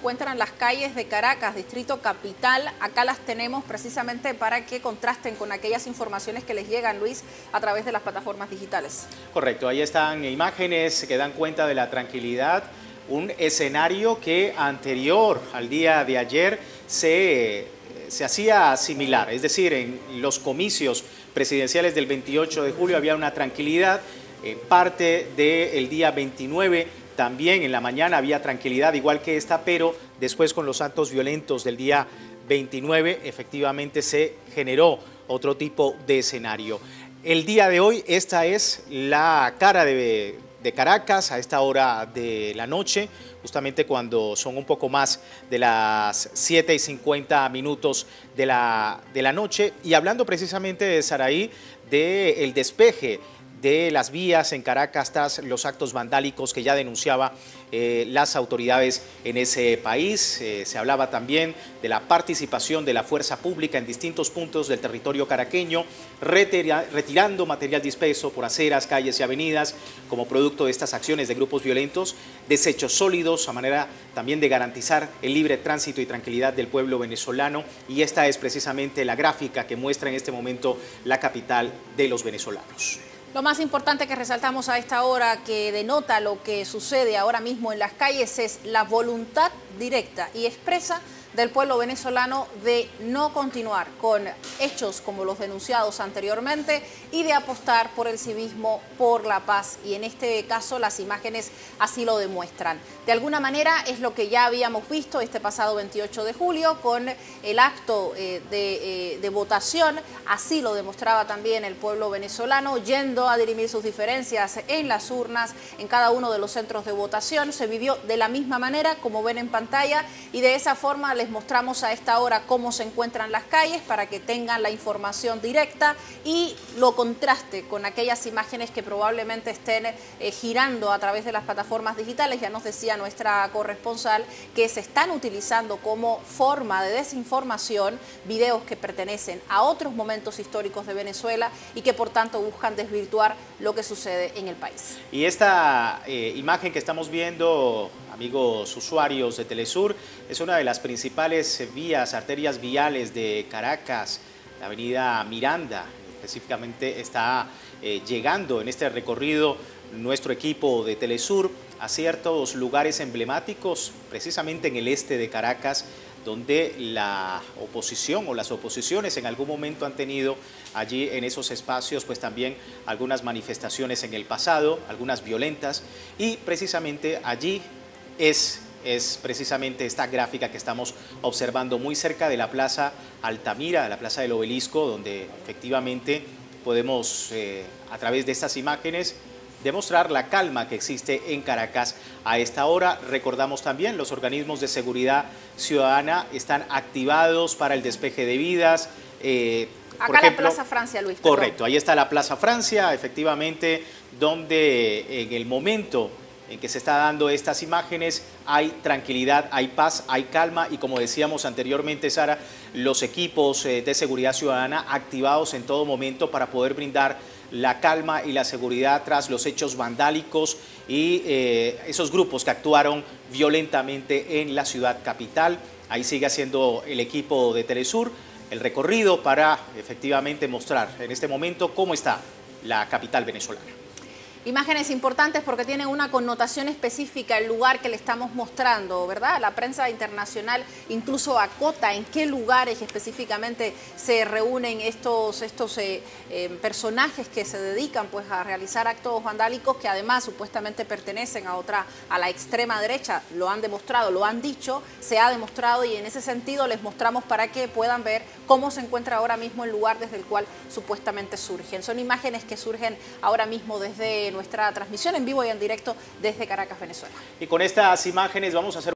encuentran las calles de Caracas, Distrito Capital. Acá las tenemos precisamente para que contrasten con aquellas informaciones que les llegan, Luis, a través de las plataformas digitales. Correcto, ahí están imágenes que dan cuenta de la tranquilidad. Un escenario que anterior al día de ayer se, se hacía similar, es decir, en los comicios presidenciales del 28 de julio había una tranquilidad, eh, parte del día 29 también en la mañana había tranquilidad, igual que esta, pero después con los actos violentos del día 29 efectivamente se generó otro tipo de escenario. El día de hoy esta es la cara de, Caracas a esta hora de la noche, justamente cuando son un poco más de las 7 y 50 minutos de la, noche. Y hablando precisamente de Saraí, del despeje de las vías en Caracas tras los actos vandálicos que ya denunciaba eh, las autoridades en ese país. Eh, se hablaba también de la participación de la fuerza pública en distintos puntos del territorio caraqueño, retirando material disperso por aceras, calles y avenidas como producto de estas acciones de grupos violentos, desechos sólidos a manera también de garantizar el libre tránsito y tranquilidad del pueblo venezolano y esta es precisamente la gráfica que muestra en este momento la capital de los venezolanos. Lo más importante que resaltamos a esta hora que denota lo que sucede ahora mismo en las calles es la voluntad directa y expresa del pueblo venezolano de no continuar con hechos como los denunciados anteriormente y de apostar por el civismo, por la paz. Y en este caso las imágenes así lo demuestran. De alguna manera es lo que ya habíamos visto este pasado 28 de julio con el acto eh, eh, de votación. Así lo demostraba también el pueblo venezolano yendo a dirimir sus diferencias en las urnas, en cada uno de los centros de votación. Se vivió de la misma manera como ven en pantalla y de esa forma les mostramos a esta hora cómo se encuentran las calles para que tengan la información directa y lo contraste con aquellas imágenes que probablemente estén eh, girando a través de las plataformas digitales. Ya nos decía nuestra corresponsal que se están utilizando como forma de desinformación videos que pertenecen a otros momentos históricos de Venezuela y que por tanto buscan desvirtuar lo que sucede en el país. Y esta eh, imagen que estamos viendo amigos usuarios de Telesur, es una de las principales vías, arterias viales de Caracas, la avenida Miranda, específicamente está eh, llegando en este recorrido nuestro equipo de Telesur a ciertos lugares emblemáticos, precisamente en el este de Caracas, donde la oposición o las oposiciones en algún momento han tenido allí en esos espacios pues también algunas manifestaciones en el pasado, algunas violentas y precisamente allí es, es precisamente esta gráfica que estamos observando muy cerca de la Plaza Altamira, de la Plaza del Obelisco, donde efectivamente podemos, eh, a través de estas imágenes, demostrar la calma que existe en Caracas a esta hora. Recordamos también, los organismos de seguridad ciudadana están activados para el despeje de vidas. Eh, Acá la Plaza Francia, Luis. Correcto, ahí está la Plaza Francia, efectivamente, donde en el momento en que se está dando estas imágenes, hay tranquilidad, hay paz, hay calma y como decíamos anteriormente, Sara, los equipos eh, de seguridad ciudadana activados en todo momento para poder brindar la calma y la seguridad tras los hechos vandálicos y eh, esos grupos que actuaron violentamente en la ciudad capital. Ahí sigue haciendo el equipo de Telesur el recorrido para efectivamente mostrar en este momento cómo está la capital venezolana. Imágenes importantes porque tienen una connotación específica el lugar que le estamos mostrando, ¿verdad? La prensa internacional incluso acota en qué lugares específicamente se reúnen estos, estos eh, eh, personajes que se dedican pues a realizar actos vandálicos que además supuestamente pertenecen a otra, a la extrema derecha, lo han demostrado, lo han dicho, se ha demostrado y en ese sentido les mostramos para que puedan ver cómo se encuentra ahora mismo el lugar desde el cual supuestamente surgen. Son imágenes que surgen ahora mismo desde nuestra transmisión en vivo y en directo desde Caracas, Venezuela. Y con estas imágenes vamos a hacer